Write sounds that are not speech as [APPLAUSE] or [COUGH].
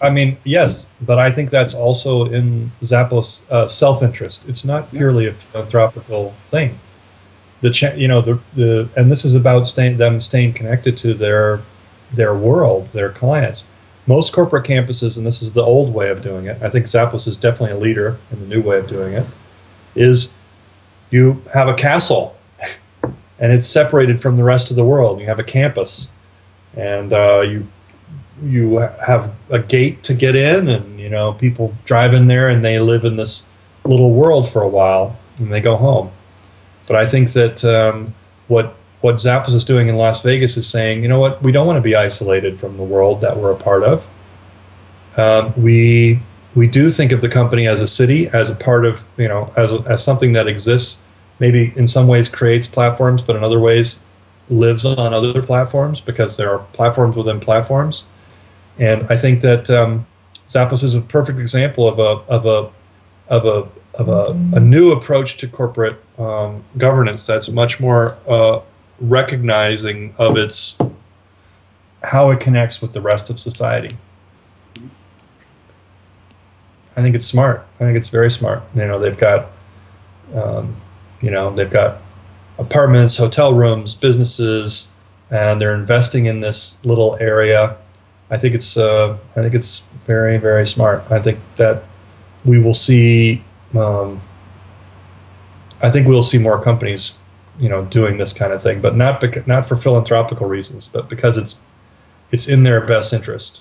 I mean, yes, but I think that's also in Zappos' uh, self-interest. It's not purely a philanthropical thing. The cha- you know the the and this is about staying them staying connected to their their world, their clients. Most corporate campuses, and this is the old way of doing it. I think Zappos is definitely a leader in the new way of doing it. Is you have a castle, [LAUGHS] and it's separated from the rest of the world. You have a campus, and uh, you you have a gate to get in, and you know people drive in there and they live in this little world for a while, and they go home. But I think that um, what what Zappos is doing in Las Vegas is saying, you know what, we don't want to be isolated from the world that we're a part of. Um, we we do think of the company as a city, as a part of you know, as as something that exists. Maybe in some ways creates platforms, but in other ways lives on other platforms because there are platforms within platforms. And I think that um, Zappos is a perfect example of a of a of a of a, a new approach to corporate um, governance that's much more uh, recognizing of its how it connects with the rest of society. I think it's smart. I think it's very smart. You know, they've got, um, you know, they've got apartments, hotel rooms, businesses, and they're investing in this little area I think it's uh, I think it's very very smart. I think that we will see. Um, I think we'll see more companies, you know, doing this kind of thing, but not beca- not for philanthropical reasons, but because it's it's in their best interest.